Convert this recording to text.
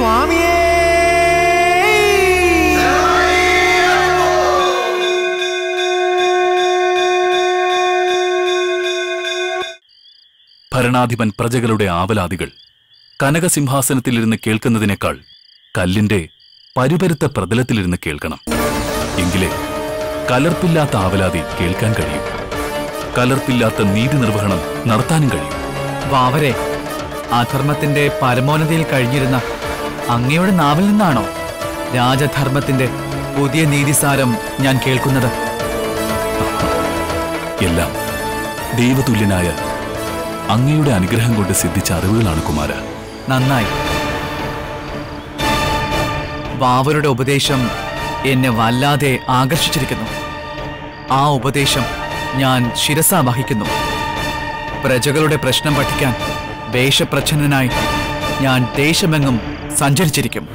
സ്വാമിയേ. ഭരണാധിപൻ പ്രജകളുടെ ആവലാതികൾ കനകസിംഹാസനത്തിലിരുന്ന് കേൾക്കുന്നതിനേക്കാൾ കല്ലിന്റെ പരുപരുത്ത പ്രതലത്തിലിരുന്ന് കേൾക്കണം. എങ്കിലേ കലർപ്പില്ലാത്ത ആവലാതി കേൾക്കാൻ കഴിയും. കലർപ്പില്ലാത്ത നീതി നിർവഹണം നടത്താനും കഴിയും. വാവരെ അധർമ്മത്തിന്റെ പരമോന്നതയിൽ കഴിഞ്ഞിരുന്ന അങ്ങയുടെ നാവിൽ നിന്നാണോ? രാജധർമ്മത്തിന്റെ പുതിയ നീതിസാരം ഞാൻ കേൾക്കുന്നത്. എല്ലാം ദൈവതുല്യനായ അങ്ങയുടെ അനുഗ്രഹം കൊണ്ട് സിദ്ധിച്ച അറിവുകളാണ് കുമാര. നന്നായി. വാവരുടെ ഉപദേശം എന്നെ വല്ലാതെ ആകർഷിച്ചിരിക്കുന്നു. ആ ഉപദേശം ഞാൻ ശിരസ വഹിക്കുന്നു. പ്രജകളുടെ പ്രശ്നം പഠിക്കാൻ വേഷപ്രച്ഛന്നനായി ഞാൻ ദേശമെങ്ങും സഞ്ചരിച്ചിരിക്കും.